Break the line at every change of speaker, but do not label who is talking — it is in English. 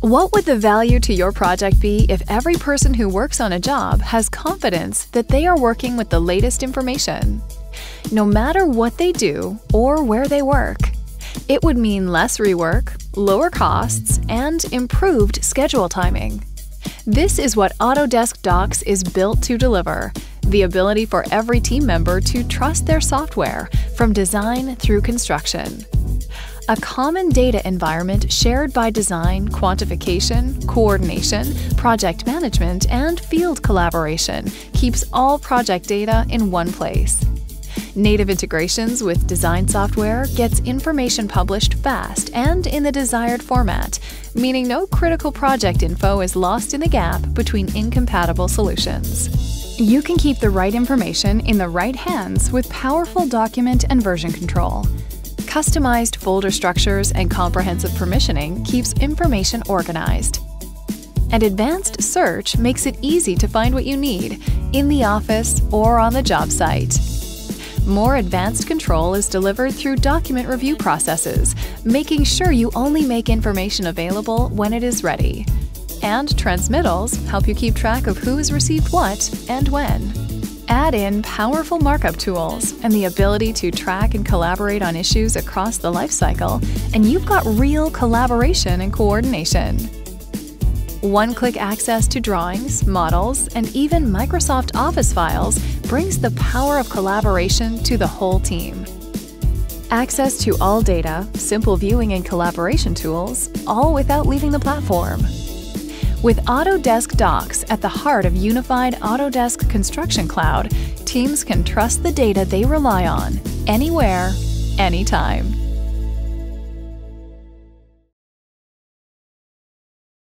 What would the value to your project be if every person who works on a job has confidence that they are working with the latest information? No matter what they do or where they work, it would mean less rework, lower costs, and improved schedule timing. This is what Autodesk Docs is built to deliver the ability for every team member to trust their software from design through construction. A common data environment shared by design, quantification, coordination, project management, and field collaboration keeps all project data in one place. Native integrations with design software gets information published fast and in the desired format, meaning no critical project info is lost in the gap between incompatible solutions. You can keep the right information in the right hands with powerful document and version control. Customized folder structures and comprehensive permissioning keeps information organized. And advanced search makes it easy to find what you need in the office or on the job site. More advanced control is delivered through document review processes, making sure you only make information available when it is ready. And transmittals help you keep track of who has received what and when. Add in powerful markup tools and the ability to track and collaborate on issues across the lifecycle, and you've got real collaboration and coordination. One click access to drawings, models, and even Microsoft Office files brings the power of collaboration to the whole team. Access to all data, simple viewing and collaboration tools, all without leaving the platform. With Autodesk Docs at the heart of unified Autodesk Construction Cloud, teams can trust the data they rely on, anywhere, anytime.